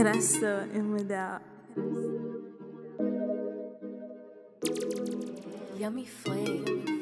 Cresto MDA. Yummy flame.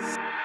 Thank.